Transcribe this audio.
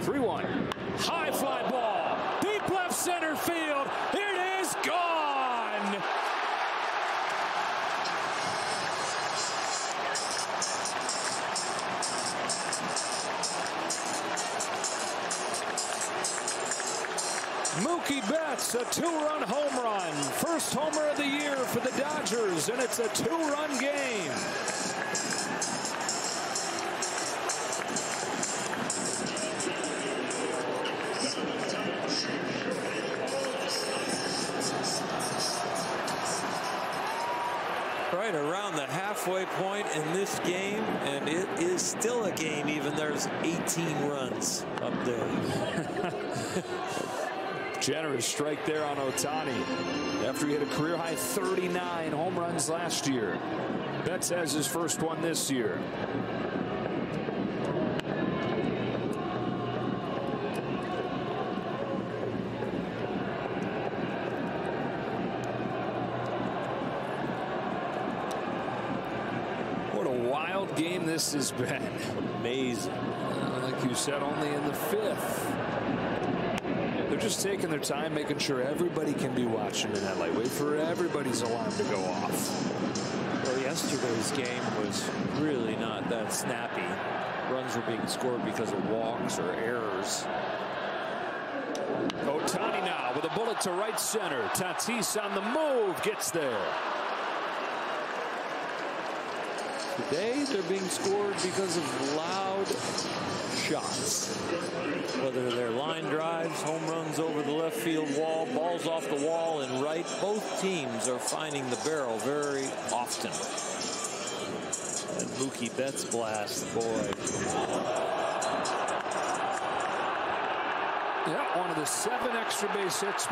3-1. High fly ball. Deep left center field. It is gone. Mookie Betts, a two-run home run. First homer of the year for the Dodgers, and it's a two-run game. Right around the halfway point in this game, and it is still a game, even there's 18 runs up there. Generous strike there on Ohtani after he hit a career high 39 home runs last year. Betts has his first one this year. Game this has been. Amazing. Uh, like you said, only in the fifth. They're just taking their time, making sure everybody can be watching in that light. Wait for everybody's alarm to go off. Well, yesterday's game was really not that snappy. Runs were being scored because of walks or errors. Ohtani now with a bullet to right center. Tatis on the move, gets there. Today they're being scored because of loud shots. Whether they're line drives, home runs over the left field wall, balls off the wall and right, both teams are finding the barrel very often. And Mookie Betts blast, boy. Yeah, one of the seven extra base hits.